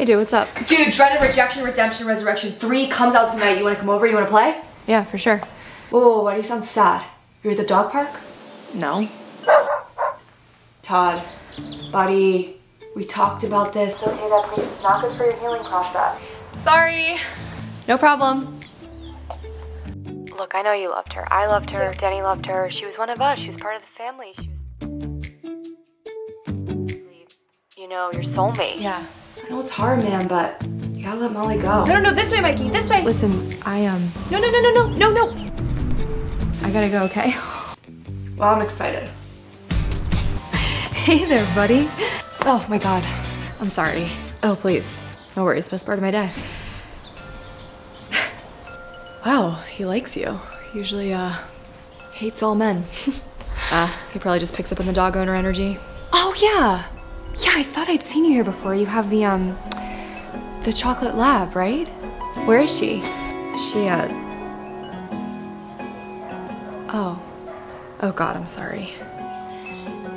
Hey dude, what's up? Dude, Dreaded Rejection, Redemption, Resurrection 3 comes out tonight. You wanna come over? You wanna play? Yeah, for sure. Whoa, whoa, why do you sound sad? You're at the dog park? No. Todd, buddy, we talked about this. Okay, that means it's not good for your healing process. Sorry. No problem. Look, I know you loved her. I loved her. Danny loved her. She was one of us. She was part of the family. She was. You know, your soulmate. Yeah. I know it's hard, man, but you gotta let Molly go. No, no, no, this way, Mikey, this way. Listen, I, um. No, no, no, no, no, no, no. I gotta go, okay? Well, I'm excited. Hey there, buddy. Oh my god. I'm sorry. Oh, please. No worries. Best part of my day. Wow, he likes you. Usually, uh, hates all men. Ah, uh, he probably just picks up on the dog owner energy. Oh, yeah. Yeah, I thought I'd seen you here before. You have the, um, the chocolate lab, right? Where is she? She, uh... Oh. Oh god, I'm sorry.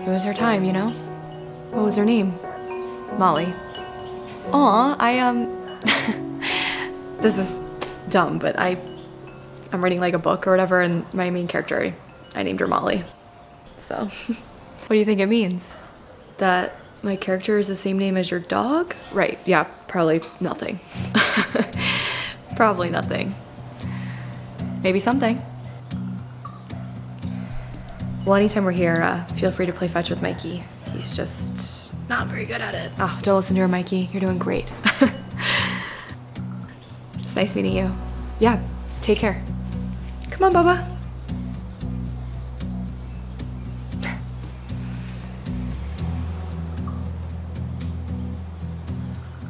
It was her time, you know? What was her name? Molly. Aw, I, um... this is dumb, but I... I'm reading like a book or whatever, and my main character, I named her Molly. So, what do you think it means? That my character is the same name as your dog? Right, yeah, probably nothing. probably nothing. Maybe something. Well, anytime we're here, uh, feel free to play fetch with Mikey. He's just not very good at it. Oh, don't listen to her, Mikey. You're doing great. it's nice meeting you. Yeah, take care. Come on, Bubba.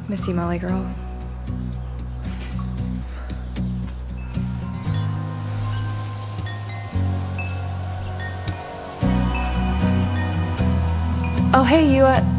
Miss you, Molly girl. Oh, hey, you, uh,